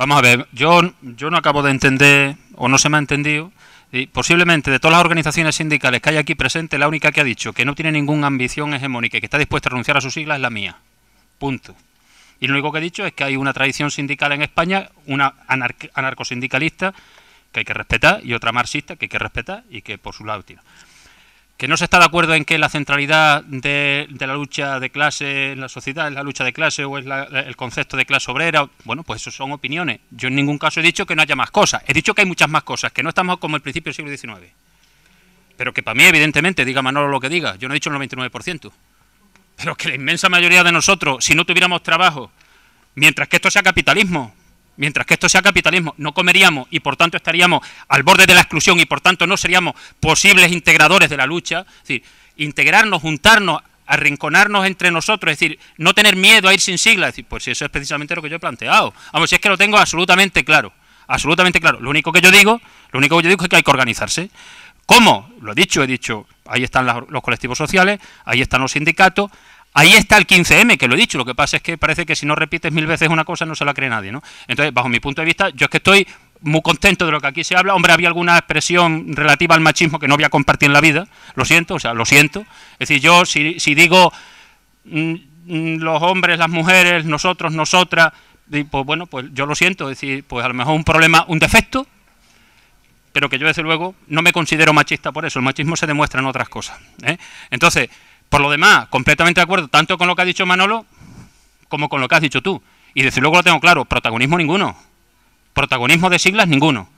Vamos a ver, yo, yo no acabo de entender, o no se me ha entendido, y posiblemente de todas las organizaciones sindicales que hay aquí presentes, la única que ha dicho que no tiene ninguna ambición hegemónica y que está dispuesta a renunciar a sus siglas es la mía. Punto. Y lo único que he dicho es que hay una tradición sindical en España, una anarcosindicalista que hay que respetar y otra marxista que hay que respetar y que por su lado tiene que no se está de acuerdo en que la centralidad de, la lucha de clase en la sociedad es la lucha de clase o es el concepto de clase obrera, bueno, pues eso son opiniones. Yo en ningún caso he dicho que no haya más cosas, he dicho que hay muchas más cosas, que no estamos como el principio del siglo XIX. Pero que para mí, evidentemente, diga Manolo lo que diga, yo no he dicho el 99%, pero que la inmensa mayoría de nosotros, si no tuviéramos trabajo, mientras que esto sea capitalismo, Mientras que esto sea capitalismo, no comeríamos y por tanto estaríamos al borde de la exclusión y por tanto no seríamos posibles integradores de la lucha. Es decir, integrarnos, juntarnos, arrinconarnos entre nosotros, es decir, no tener miedo a ir sin siglas. Es decir, pues eso es precisamente lo que yo he planteado. Vamos, si es que lo tengo absolutamente claro, absolutamente claro. Lo único que yo digo, lo único que yo digo es que hay que organizarse. ¿Cómo? Lo he dicho, he dicho, ahí están los colectivos sociales, ahí están los sindicatos, Ahí está el 15M, que lo he dicho, lo que pasa es que parece que si no repites mil veces una cosa no se la cree nadie, ¿no? Entonces, bajo mi punto de vista, yo es que estoy muy contento de lo que aquí se habla. Hombre, había alguna expresión relativa al machismo que no voy a compartir en la vida, lo siento, o sea, lo siento. Es decir, yo si, digo mm, mm, los hombres, las mujeres, nosotros, nosotras, pues bueno, pues yo lo siento, es decir, pues a lo mejor un problema, un defecto, pero que yo desde luego no me considero machista por eso, el machismo se demuestra en otras cosas. ¿eh? Entonces, por lo demás, completamente de acuerdo, tanto con lo que ha dicho Manolo como con lo que has dicho tú. Y desde luego lo tengo claro, protagonismo ninguno. Protagonismo de siglas ninguno.